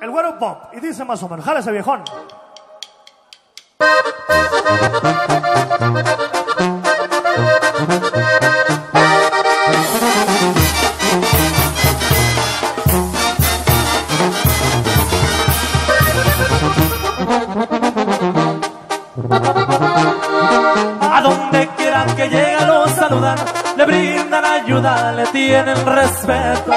El güero pop. Y dice más o menos, jala ese viejón. A donde quieran que llegue lo saludan, le brindan ayuda, le tienen respeto.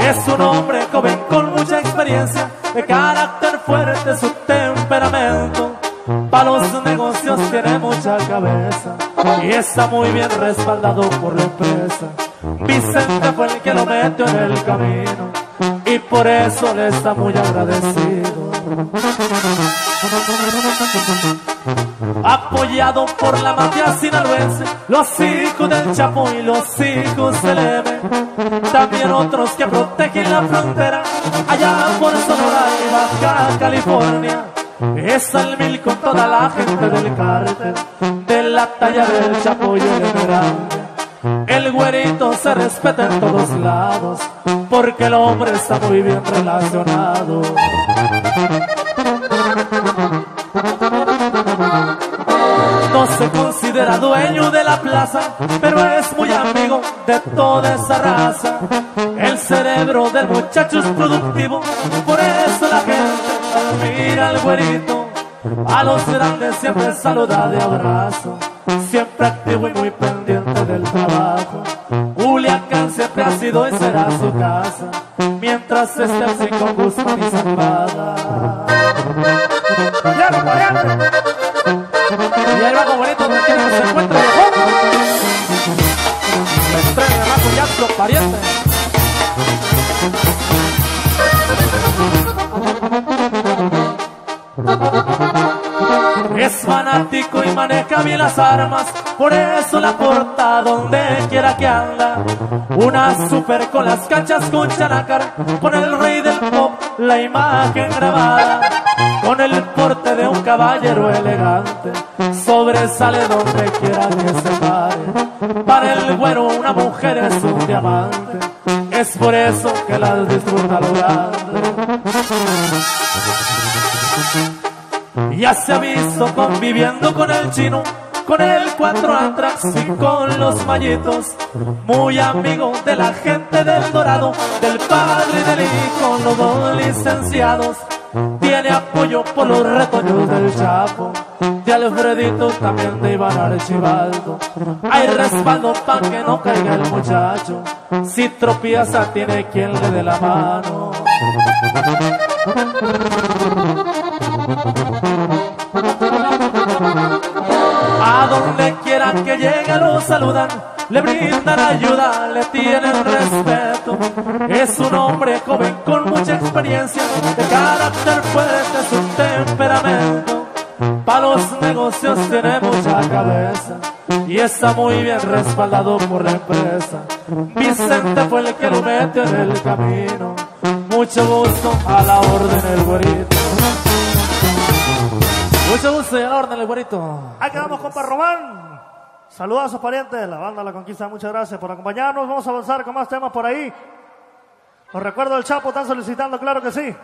Es un hombre joven con mucha experiencia, de carácter fuerte su temperamento. Para los negocios tiene mucha cabeza y está muy bien respaldado por la empresa. Vicente fue el que lo metió en el camino y por eso le está muy agradecido. Apoyado por la mafia sinaloense, los hijos del Chapo y los hijos del M. También otros que protegen la frontera, allá por Sonora y Baja California. Es el mil con toda la gente del cártel, de la talla del Chapo y el Emerald. El güerito se respeta en todos lados, porque el hombre está muy bien relacionado. No se considera dueño de la plaza, pero es muy amigo de toda esa raza. El cerebro del muchacho es productivo, por eso la gente mira al güerito. A los grandes siempre saluda de abrazo, siempre activo y muy pendiente del trabajo. Culiacán siempre ha sido y será su casa, mientras esté así con Guzmán y Zambada. ¡Llamo, pariente! Y ahí donde se encuentre viejón. La estrella de Razo Yastro, pariente. Es fanático y maneja bien las armas, por eso la porta donde quiera que anda. Una super con las canchas con Chanacar, con el rey del pop, la imagen grabada. Con el porte de un caballero elegante, sobresale donde quiera que se pare. Para el güero una mujer es un diamante, es por eso que las disfruta lo grande. Ya se ha visto conviviendo con el chino, con el cuatro atrás y con los mallitos. Muy amigo de la gente del Dorado, del padre y del hijo, los dos licenciados. Tiene apoyo por los retoños del Chapo, de Alfredito también de Iván Archibaldo. Hay respaldo para que no caiga el muchacho, si tropieza tiene quien le dé la mano. A donde quieran que llegue lo saludan, le brindan ayuda, le tienen respeto. Es un hombre joven con mucha experiencia, de carácter fuerte su temperamento. Para los negocios tiene mucha cabeza y está muy bien respaldado por la empresa. Vicente fue el que lo metió en el camino. Mucho gusto a la orden el güerito. Mucho gusto y a la orden el güerito. Ahí quedamos, compa Román. Saludos a sus parientes de la banda La Conquista. Muchas gracias por acompañarnos. Vamos a avanzar con más temas por ahí. Los recuerdos del Chapo están solicitando, claro que sí.